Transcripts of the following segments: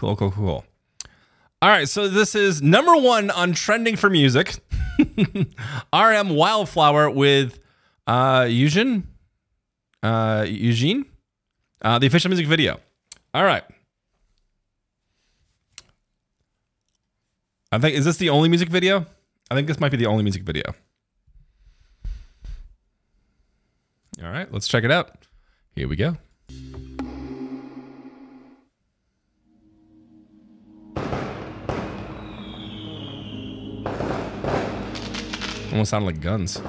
Cool, cool, cool. All right, so this is number one on trending for music. RM Wildflower with uh, Eugene. Uh, Eugene, uh, the official music video. All right. I think is this the only music video? I think this might be the only music video. All right, let's check it out. Here we go. Almost sounded like guns.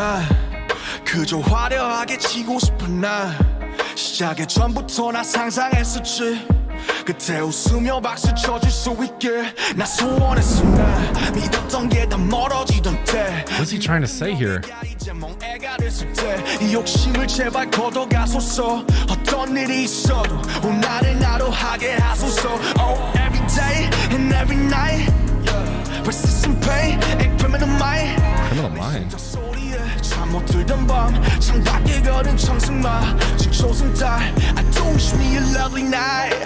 나 그저 화려하게 지고 싶은 나 시작의 전부터 나 상상했었지. 그때 웃으며 박수 쳐줄 수 있게 나 소원했어 나. 믿었던 게 다 멀어지던 때. What's he trying to say here? 이 욕심을 제발 걷어가소서. 어떤 일이 있어도 오늘을 나로 하게 하소서. Oh every day and every night. Persistent pain and criminal mind. Criminal Minds. 소리에 잠못 들던 밤 창밖에 걸은 청승마 지초승 달 I do wish me a lovely night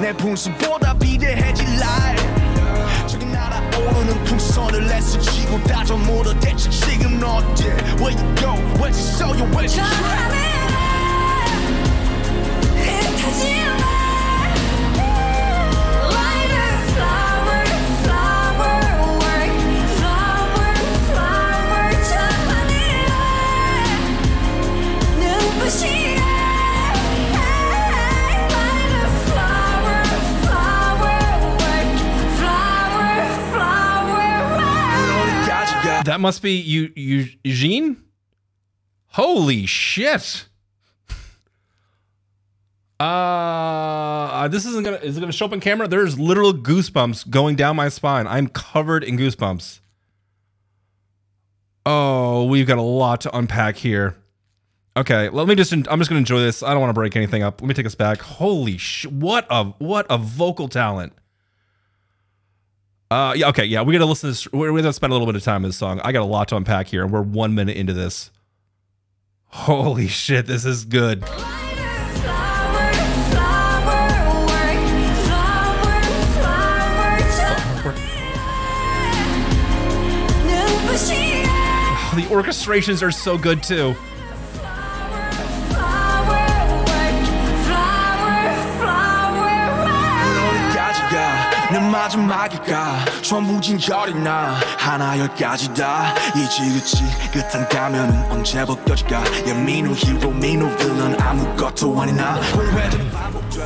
내 분수보다 비대해질 life 저기 날아오르는 풍선을 애쓰지고 다져 물어 대체 지금 너 어때 Where you go where'd you sow your where'd you 어디까지가 That must be you, you, Eugene. Holy shit! Uh, this isn't gonna. Is it gonna show up on camera? There's literal goosebumps going down my spine. I'm covered in goosebumps. Oh, we've got a lot to unpack here. Okay, let me just. I'm just gonna enjoy this. I don't want to break anything up. Let me take us back. Holy sh! What a what a vocal talent. Uh, yeah, okay, yeah, we gotta listen to this. We're gonna spend a little bit of time in this song. I got a lot to unpack here, and we're one minute into this. Holy shit, this is good. The orchestrations are so good too. 마지막일까? 전부 진결이 나. 하나 열까지 다. 이지그치 끝한 가면은 언제 벗겨질까? yeah, 민우 히로 민우 빌런 아무것도 아닌 나. 공회전은 반복돼.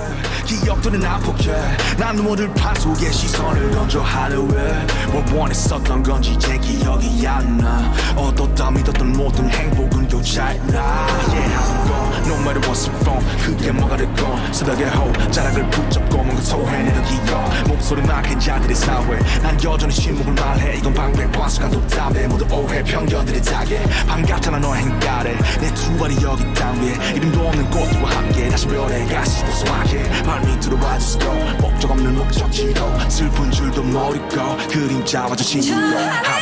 기억들은 아폭해. 난 누워들 판 속에 시선을 던져 하루에. 뭘 원했었던 건지 제 기억이 안나. 얻었다 믿었던 모든 행복은 교차했나. Yeah, no matter what's wrong 그게 뭐가 됐건 쓰다게 호 자락을 붙잡고 뭔가 소해내는 기억 목소리 막힌 자들의 사회. 난 여전히 침묵을 말해. 이건 방백 과수가 높답해 모두 오해 편견들의 자게. 반갑잖아 너의 행가래. 내 두 발이 여기 땅 위에. 이름도 없는 꽃과 함께 다시 별에 가시 고 소확해 발밑으로 와주시고 목적 없는 목적지로 슬픈 줄도 모르고 그림자와 저 친구로 합동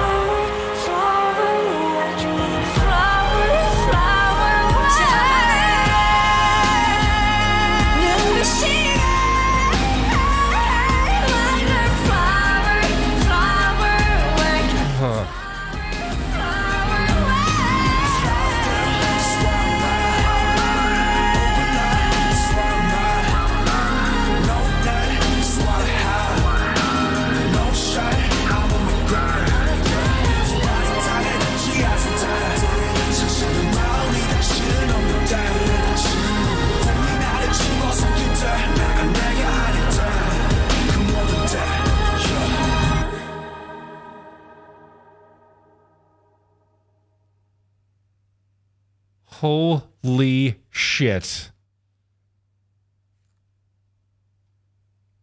shit.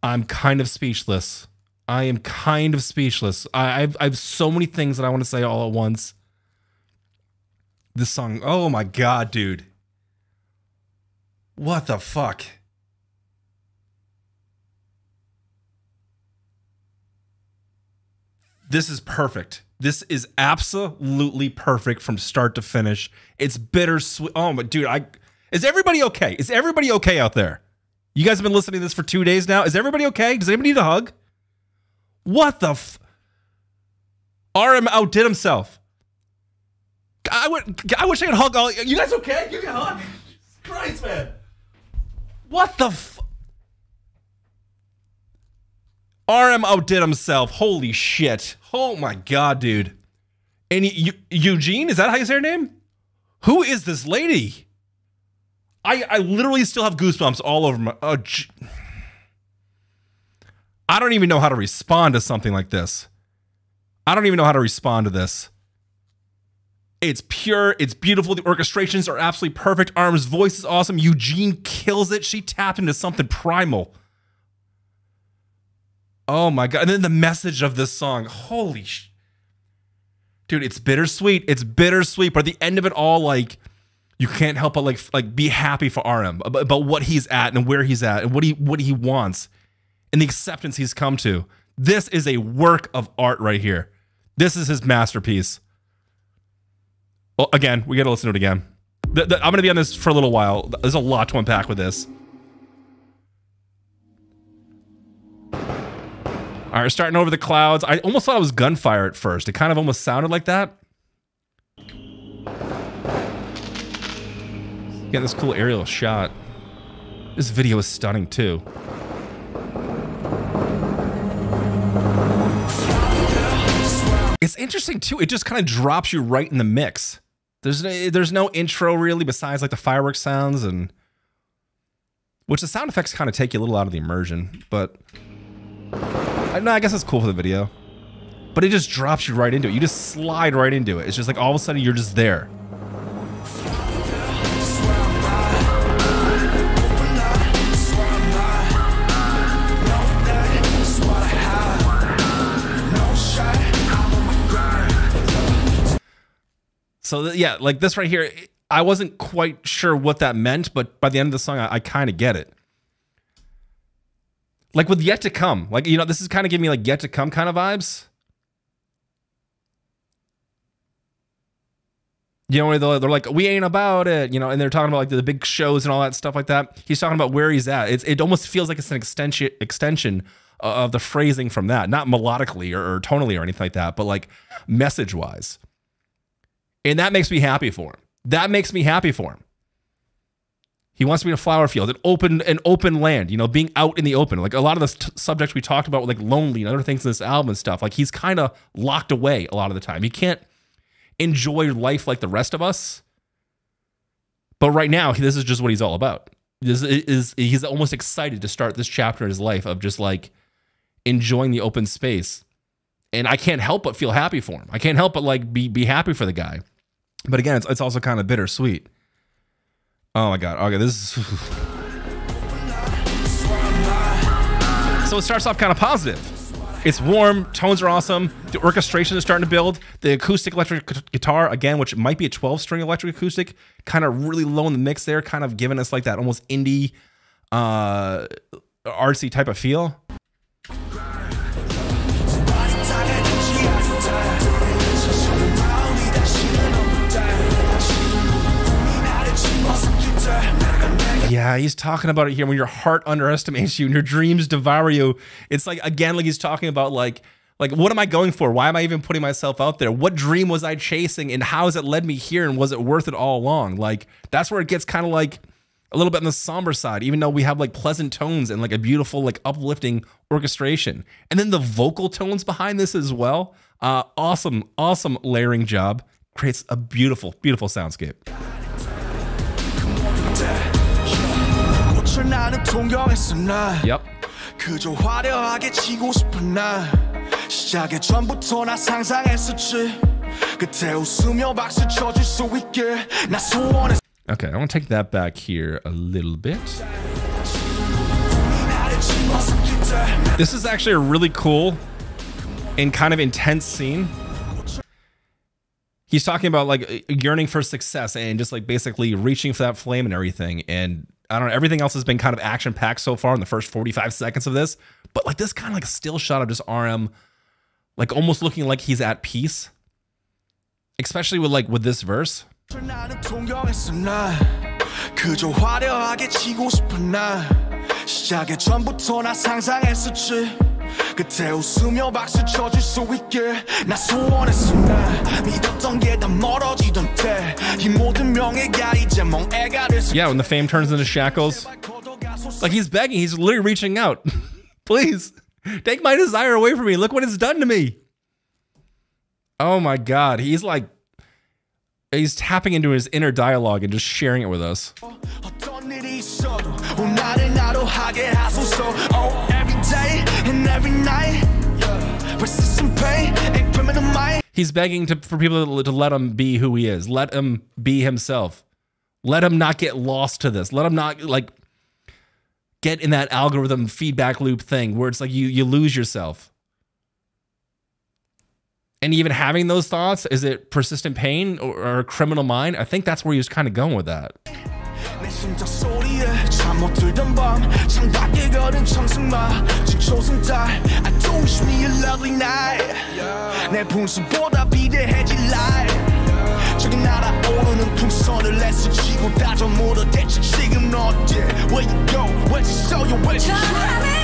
I'm kind of speechless. I am kind of speechless. I, I've, I have so many things that I want to say all at once. This song, oh my God, dude. What the fuck? This is perfect. This is absolutely perfect from start to finish. It's bittersweet. Oh my dude, I is everybody okay? Is everybody okay out there? You guys have been listening to this for two days now. Is everybody okay? Does anybody need a hug? What the f? RM outdid himself. I would. I wish I could hug all. You guys okay? Give me a hug. Christ, man. What the f? RM outdid himself. Holy shit. Oh my god, dude. And Eu- Eugene, is that how you say her name? Who is this lady? I I literally still have goosebumps all over my. Uh, j- I don't even know how to respond to something like this. I don't even know how to respond to this. It's pure. It's beautiful. The orchestrations are absolutely perfect. RM's voice is awesome. Eugene kills it. She tapped into something primal. Oh my god! And then the message of this song. Holy sh! Dude, it's bittersweet. It's bittersweet. But at the end of it all, like you can't help but like like be happy for RM about, about what he's at and where he's at and what he what he wants and the acceptance he's come to. This is a work of art right here. This is his masterpiece. Well, again, we got to listen to it again. The- the- I'm going to be on this for a little while. There's a lot to unpack with this. All right, starting over the clouds. I almost thought it was gunfire at first. It kind of almost sounded like that. Getting this cool aerial shot. This video is stunning too. It's interesting too. It just kind of drops you right in the mix. There's no, there's no intro really besides like the fireworks sounds and which the sound effects kind of take you a little out of the immersion, but I, no, I guess it's cool for the video. But it just drops you right into it. You just slide right into it. It's just like all of a sudden you're just there. So yeah, like this right here, I wasn't quite sure what that meant, but by the end of the song, I, I kind of get it. Like with yet to come, like you know, this is kind of giving me like yet to come kind of vibes. You know, they're, they're like, we ain't about it, you know, and they're talking about like the big shows and all that stuff like that. He's talking about where he's at. It's, it almost feels like it's an extension extension of the phrasing from that, not melodically or, or tonally or anything like that, but like message wise. And that makes me happy for him. That makes me happy for him. He wants to be in a flower field, an open, an open land. You know, being out in the open. Like a lot of the subjects we talked about, like lonely and other things in this album and stuff. Like he's kind of locked away a lot of the time. He can't enjoy life like the rest of us. But right now, this is just what he's all about. This is he's almost excited to start this chapter in his life of just like enjoying the open space. And I can't help but feel happy for him. I can't help but like be be happy for the guy. But again, it's, it's also kind of bittersweet. Oh my god. Okay, this is So it starts off kind of positive. It's warm. Tones are awesome. The orchestration is starting to build. The acoustic electric guitar, again, which might be a 12 string electric acoustic, kind of really low in the mix there, kind of giving us like that almost indie, uh, artsy type of feel. Yeah, he's talking about it here when your heart underestimates you and your dreams devour you. It's like again, like he's talking about like like what am I going for? Why am I even putting myself out there? What dream was I chasing and how has it led me here and was it worth it all along? Like that's where it gets kind of like a little bit on the somber side, even though we have like pleasant tones and like a beautiful, like uplifting orchestration. And then the vocal tones behind this as well. Uh awesome, awesome layering job. Creates a beautiful, beautiful soundscape. 꽃을 나는 동경했어 난 Yep. 그저 화려하게 치고 싶은 난 시작의 전부터 나 상상했었지 그때 웃으며 박수 쳐줄 수 있게 나 소원했어 Okay, I want to take that back here a little bit. This is actually a really cool and kind of intense scene. He's talking about like yearning for success and just like basically reaching for that flame and everything. And I don't know, everything else has been kind of action packed so far in the first 45 seconds of this. But like this kind of like still shot of just RM, like almost looking like he's at peace, especially with like with this verse. 꽃을 나는 동경했어 난 그저 화려하게 치고 싶은 난 시작의 전부터 나 상상했었지 그때 웃으며 박수 쳐줄 수 있게 나 소원했어 난 믿었던 게 다 멀어지던 때 이 모든 명예가 이제 멍해가 됐어 Yeah, when the fame turns into shackles. Like he's begging, he's literally reaching out. Please, take my desire away from me. Look what it's done to me. Oh my god, he's like he's tapping into his inner dialogue and just sharing it with us. 어떤 일이 있어도 오늘을 나로 하게 하소서 Oh every day and every night pain and criminal mind He's begging to, for people to, to let him be who he is. Let him be himself. Let him not get lost to this. Let him not like get in that algorithm feedback loop thing where it's like you you lose yourself. And even having those thoughts, is it persistent pain or, or a criminal mind? I think that's where he was kind of going with that. 내 심장 소리에 잠못 들던 밤 창밖에 걸은 청승마 지초승 달 I do wish me a lovely night. 내 분수보다 비대해질 life 저기 날아오르는 풍선을 애쓰지고 다져 물어 대체 지금 너 어때 Where you go? Where'd you show you? Where'd you 저 하늘에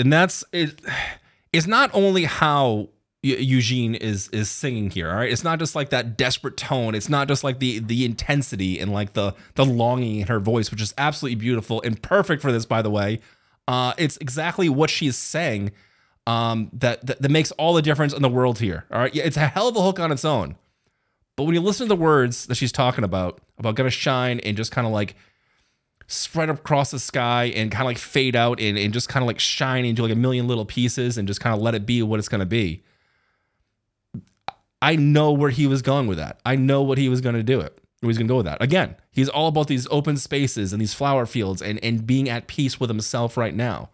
and that's it. It's not only how Eugene is is singing here. All right, it's not just like that desperate tone. It's not just like the the intensity and like the the longing in her voice, which is absolutely beautiful and perfect for this. By the way, uh, it's exactly what she's saying um, that, that that makes all the difference in the world here. All right, yeah, it's a hell of a hook on its own. But when you listen to the words that she's talking about, about gonna shine and just kind of like spread across the sky and kind of like fade out and, and just kind of like shine into like a million little pieces and just kind of let it be what it's going to be. I know where he was going with that. I know what he was going to do it. He was going to go with that. Again, he's all about these open spaces and these flower fields and, and being at peace with himself right now.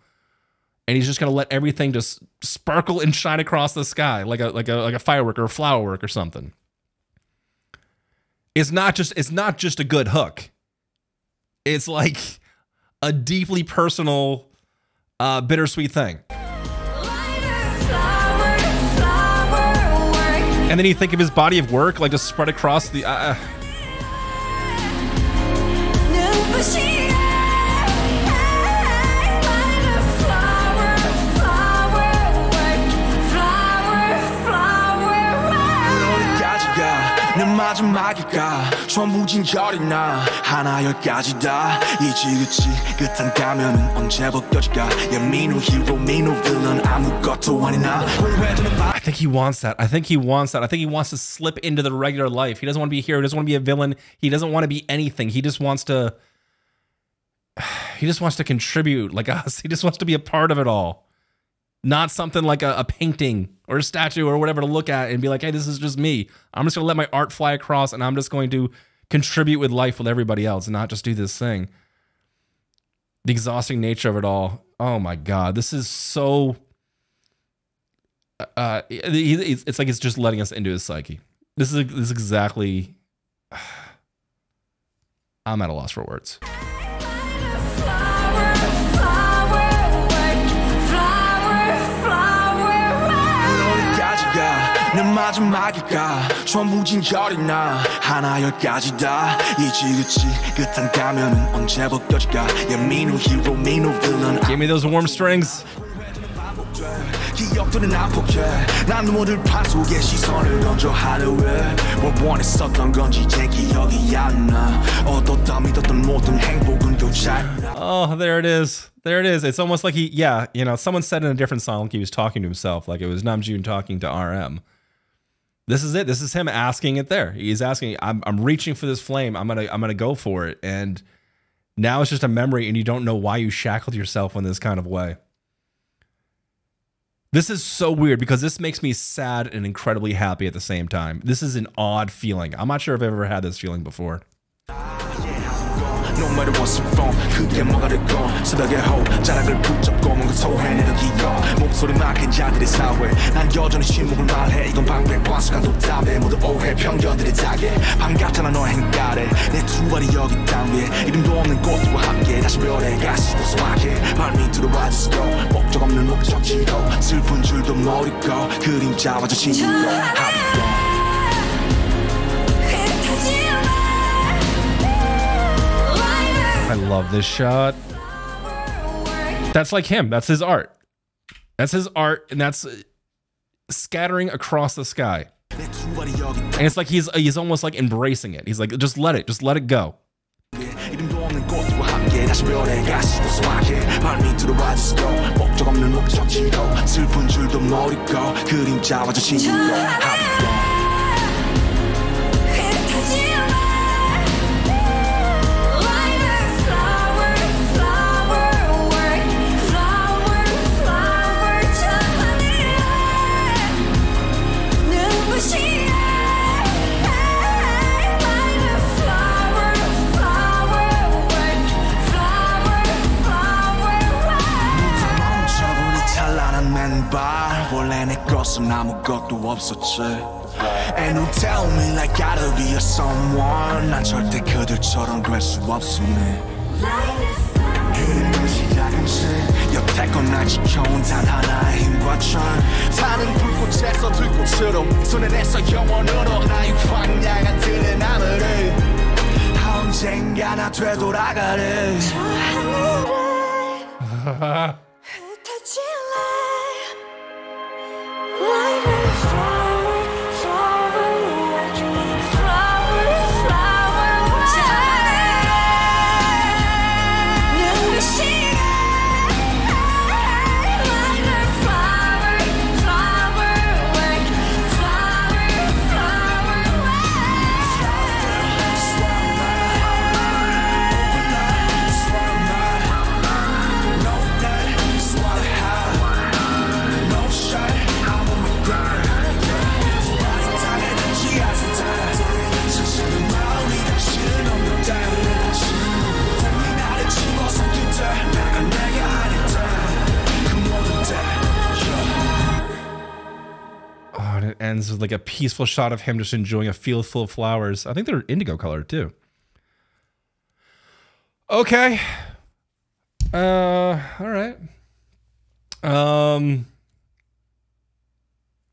And he's just going to let everything just sparkle and shine across the sky like a like a like a firework or a flower work or something. It's not just it's not just a good hook it's like a deeply personal, uh, bittersweet thing. Like flower, flower, And then you think of his body of work, like just spread across the. Uh, 마지막일까 전부 진결이 나 하나 열까지 다 이지그치 끝한 가면은 언제 벗겨질까 yeah, 민우 히로 민우 빌런 아무것도 아닌 나 공회전의 바 think he wants that. I think he wants that. I think he wants to slip into the regular life. He doesn't want to be a hero. He doesn't want to be a villain. He doesn't want to be anything. He just wants to. He just wants to contribute like us. He just wants to be a part of it all. Not something like a, a painting or a statue or whatever to look at and be like, hey, this is just me. I'm just going to let my art fly across and I'm just going to contribute with life with everybody else and not just do this thing. The exhausting nature of it all. Oh my God. This is so uh, it's it's like it's just letting us into his psyche. This is this is exactly. I'm at a loss for words. 여기까지가 내 마지막일까 전부 진결이 나 하나 열까지 다 이지 그치 끝한 가면은 언제 벗겨질까 Yeah me no hero me no villain Give me those warm strings. 기억들은 안 포기해 난 눈물을 판 속에 시선을 던져 하루에 뭘 원했었던 건지 이제 기억이 안나 얻었다 믿었던 모든 행복은 교차 Oh, there it is. There it is. It's almost like he, yeah, you know, someone said in a different song like he was talking to himself, like it was Namjoon talking to RM. This is it. This is him asking it there. He's asking, I'm, I'm reaching for this flame. I'm gonna I'm gonna go for it. And now it's just a memory, and you don't know why you shackled yourself in this kind of way. This is so weird because this makes me sad and incredibly happy at the same time. This is an odd feeling. I'm not sure if I've ever had this feeling before. 사회 난 여전히 침묵을 말해 이건 방패과 수간도 답해 모두 오해 편견들의 자게 반갑잖아 너의 행가래 내 두 발이 여기 땅 위에 이름도 없는 꽃과 함께 다시 별에 가시도 소확해 발밑으로 와주세요 목적 없는 목적지도 슬픈 줄도 모르고 그림자와 저 친구로 합동 I love this shot. That's like him. That's his art. That's his art, and that's scattering across the sky. And it's like he's he's almost like embracing it. He's like, just let it, just let it go. 없었지. And you tell me like gotta be a someone. 난 절대 그들처럼 될 수 없음네 그림은 작은 새 여태껏 날 지켜온 단 하나의 힘과 천 타는 불꽃에서 들꽃으로 손에 내서 영원으로 나의 황량한 들의 나무를 언젠가 나 Oh, and it ends with like a peaceful shot of him just enjoying a field full of flowers. I think they're indigo colored too. Okay. Uh, all right. Um,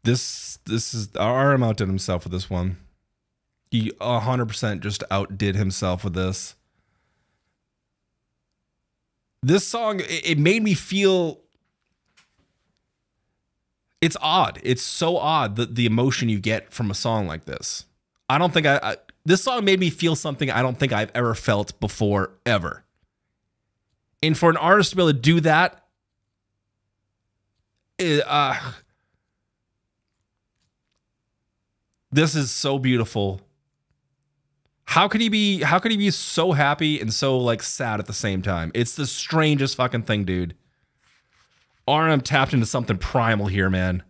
this this is RM outdid himself with this one. He hundred percent just outdid himself with this. This song it, it made me feel it's odd. It's so odd that the emotion you get from a song like this. I don't think I, I this song made me feel something I don't think I've ever felt before ever. And for an artist to be able to do that, it, uh, This is so beautiful. How could he be how could he be so happy and so like sad at the same time? It's the strangest fucking thing, dude. RM tapped into something primal here, man.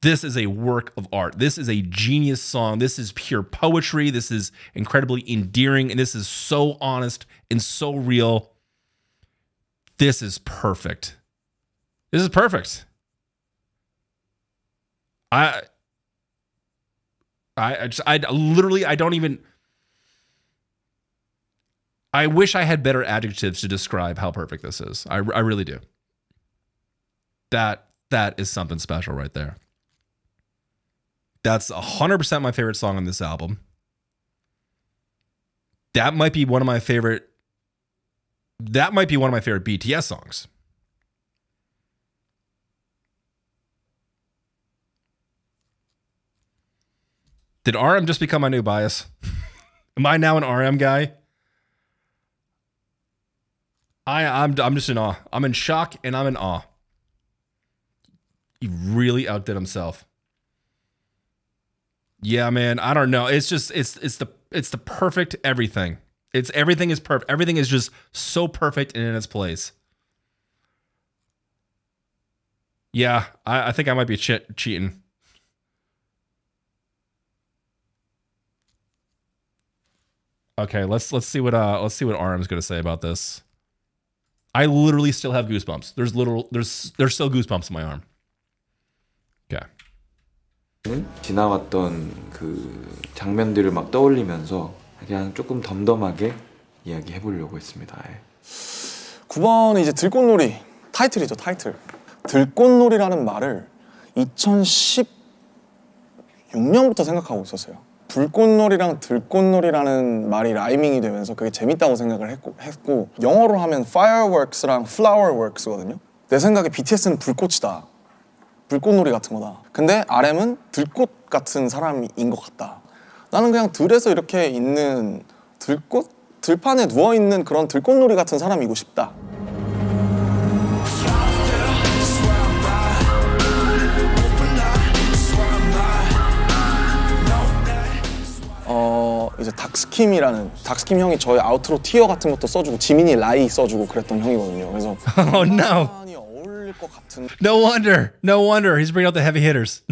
This is a work of art. This is a genius song. This is pure poetry. This is incredibly endearing and this is so honest and so real. This is perfect. This is perfect. I I, I just I literally I don't even I wish I had better adjectives to describe how perfect this is. I, I really do. That that is something special right there. That's 100% my favorite song on this album. That might be one of my favorite that might be one of my favorite BTS songs. Did RM just become my new bias? Am I now an RM guy? I I'm I'm just in awe. I'm in shock and I'm in awe. He really outdid himself. Yeah, man. I don't know. It's just it's it's the it's the perfect everything. It's everything is perfect. Everything is just so perfect and in its place. Yeah, I, I think I might be che- cheating. Okay, let's let's see what uh let's see what RM's gonna say about this. I literally still have goosebumps. There's literal there's there's still goosebumps in my arm. Okay. 지나왔던 그 장면들을 막 떠올리면서 그냥 조금 덤덤하게 이야기해 보려고 했습니다. 예. 9번이 이제 들꽃놀이 타이틀이죠 타이틀 들꽃놀이라는 말을 2016년부터 생각하고 있었어요 불꽃놀이랑 들꽃놀이라는 말이 라이밍이 되면서 그게 재밌다고 생각을 했고, 했고 영어로 하면 fireworks랑 flowerworks거든요. 내 생각에 BTS는 불꽃이다. 불꽃놀이 같은 거다. 근데 RM은 들꽃 같은 사람인 것 같다. 나는 그냥 들에서 이렇게 있는 들꽃? 들판에 누워있는 그런 들꽃놀이 같은 사람이고 싶다 이제 닥스킴이라는 닥스킴 형이 저의 아우트로 티어 같은 것도 써주고 지민이 라이 써주고 그랬던 형이거든요 그래서 Oh no. 많이 어울릴 것 같은 No wonder. No wonder. He's bringing out the heavy hitters.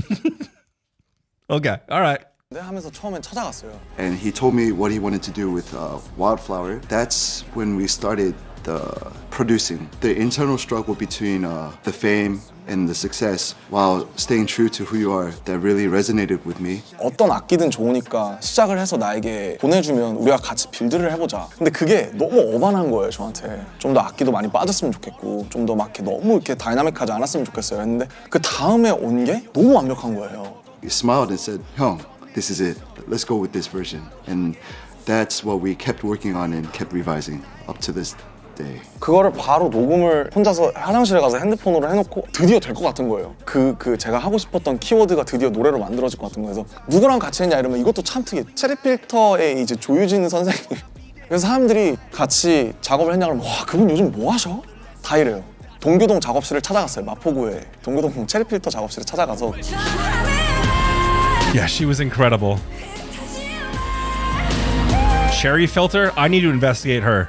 okay. All right. 네 하면서 처음엔 찾아갔어요 and he told me what he wanted to do with uh, Wildflower. That's when we started the producing. The internal struggle between uh, the fame and the success, while staying true to who you are, that really resonated with me. 어떤 악기든 좋으니까 시작을 해서 나에게 보내주면 우리가 같이 빌드를 해보자. 근데 그게 너무 어반한 거예요, 저한테. 좀 더 악기도 많이 빠졌으면 좋겠고, 좀 더 막 이렇게 너무 이렇게 다이나믹하지 않았으면 좋겠어요. 했는데 그 다음에 온 게 너무 완벽한 거예요. He smiled and said, "Hyung, this is it. Let's go with this version." And that's what we kept working on and kept revising up to this day. 그거를 바로 녹음을 혼자서 화장실에 가서 핸드폰으로 해놓고 드디어 될 것 같은 거예요. 그, 그 제가 하고 싶었던 키워드가 드디어 노래로 만들어질 것 같은 거예요. 그래서 누구랑 같이 했냐 이러면 이것도 참 특이해. 체리필터의 이제 조유진 선생님. 그래서 사람들이 같이 작업을 했냐 그러면 와 그분 요즘 뭐 하셔? 다 이래요. 동교동 작업실을 찾아갔어요. 마포구에 동교동 체리필터 작업실을 찾아가서 Yeah, she was incredible. Cherry filter. I need to investigate her.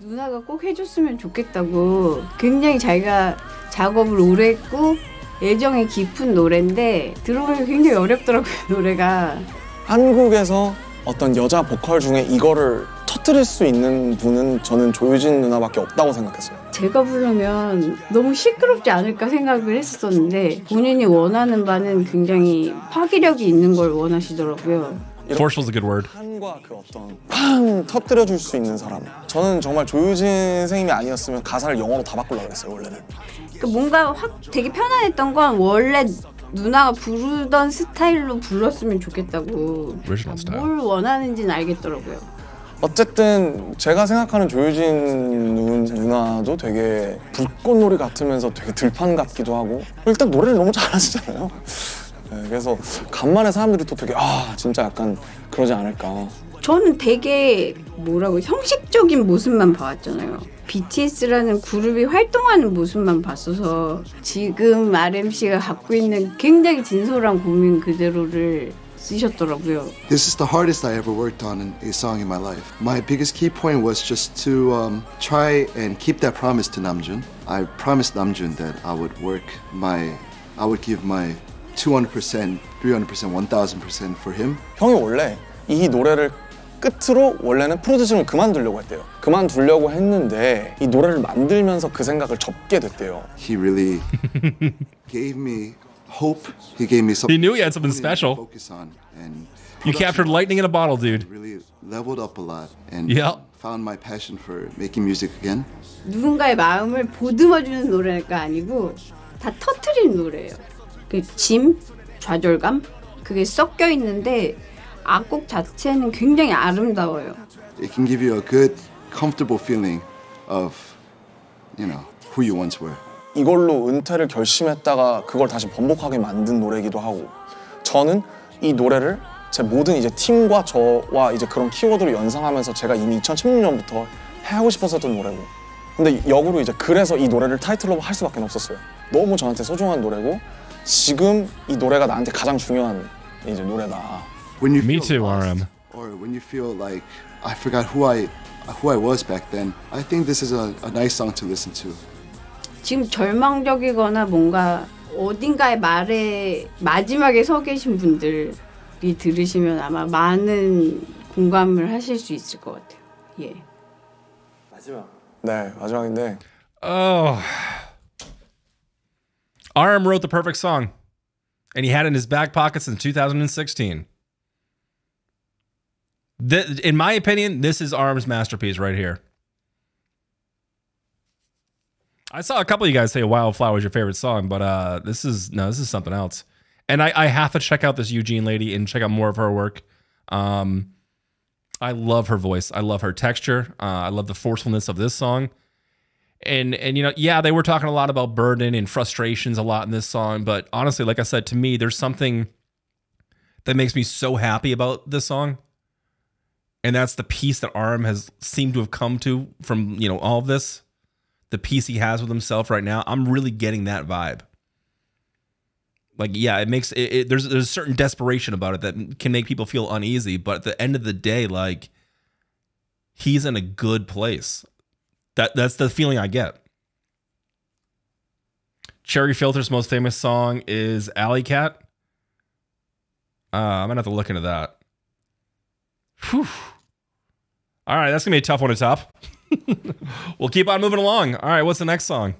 누나가 꼭 해줬으면 좋겠다고 굉장히 자기가 작업을 오래 했고 애정이 깊은 노래인데 들어보니까 굉장히 어렵더라고요 노래가 한국에서 어떤 여자 보컬 중에 이거를 터뜨릴 수 있는 분은 저는 조유진 누나밖에 없다고 생각했어요. 제가 부르면 너무 시끄럽지 않을까 생각을 했었는데 본인이 원하는 바는 굉장히 파기력이 있는 걸 원하시더라고요 Force was a good word. 한과 그 어떤 팡 터뜨려 줄 수 있는 사람. 저는 정말 조유진 선생님이 아니었으면 가사를 영어로 다 바꾸려고 그랬어요 원래는. 그 뭔가 확 되게 편안했던 건 원래 누나가 부르던 스타일로 불렀으면 좋겠다고 Original style. 뭘 원하는지는 알겠더라고요 어쨌든 제가 생각하는 조유진 누, 누나도 되게 불꽃놀이 같으면서 되게 들판 같기도 하고 일단 노래를 너무 잘하시잖아요. 네, 그래서 간만에 사람들이 또 되게 아 진짜 약간 그러지 않을까. 저는 되게 뭐라고 형식적인 모습만 봐왔잖아요. BTS라는 그룹이 활동하는 모습만 봤어서 지금 RMC가 갖고 있는 굉장히 진솔한 고민 그대로를 쓰셨더라고요. This is the hardest I ever worked on in a song in my life. My biggest key point was just to um, try and keep that promise to Namjoon. I promised Namjoon that I would work my, I would give my 200%, 300%, 1000% for him. 형이 원래 이 노래를 끝으로 원래는 프로듀싱을 그만두려고 했대요. 그만두려고 했는데 이 노래를 만들면서 그 생각을 접게 됐대요. He really gave me hope. He gave me something. He knew he had something to special. Focus on and You captured lightning in a bottle, dude. really leveled up a lot and Yeah. found my passion for making music again. 누군가의 마음을 보듬어주는 노래가 아니고 다 터트리는 노래예요. 그 짐, 좌절감 그게 섞여 있는데 악곡 자체는 굉장히 아름다워요. It can give you a good, comfortable feeling of, you know, who you once were. 이걸로 은퇴를 결심했다가 그걸 다시 번복하게 만든 노래이기도 하고 저는 이 노래를 제 모든 이제 팀과 저와 이제 그런 키워드를 연상하면서 제가 이미 2016년부터 하고 싶었었던 노래고 근데 역으로 이제 그래서 이 노래를 타이틀로 할 수밖에 없었어요 너무 저한테 소중한 노래고 지금 이 노래가 나한테 가장 중요한 이제 노래다 When you Me too, RM. Or when you feel like I forgot who I, who I was back then. I think this is a, a nice song to listen to. 지금 절망적이거나 뭔가 어딘가의 말에 마지막에 서 계신 분들이 들으시면 아마 많은 공감을 하실 수 있을 것 같아요. 예. 네 마지막인데 Oh. RM wrote the perfect song, and he had it in his back pocket since 2016. Th- in my opinion, this is RM's masterpiece right here. I saw a couple of you guys say "Wildflower" was your favorite song, but uh, this is no, this is something else. And I, I have to check out this Eugene lady and check out more of her work. Um, I love her voice. I love her texture. Uh, I love the forcefulness of this song and and you know yeah they were talking a lot about burden and frustrations a lot in this song but honestly like i said to me there's something that makes me so happy about this song and that's the peace that RM has seemed to have come to from you know all of this the peace he has with himself right now i'm really getting that vibe like yeah it makes it, it there's there's a certain desperation about it that can make people feel uneasy but at the end of the day like he's in a good place that that's the feeling I get. Cherry Filter's most famous song is Alley Cat. Uh, I'm gonna have to look into that. Whew. All right, that's gonna be a tough one to top. We'll keep on moving along. All right, what's the next song?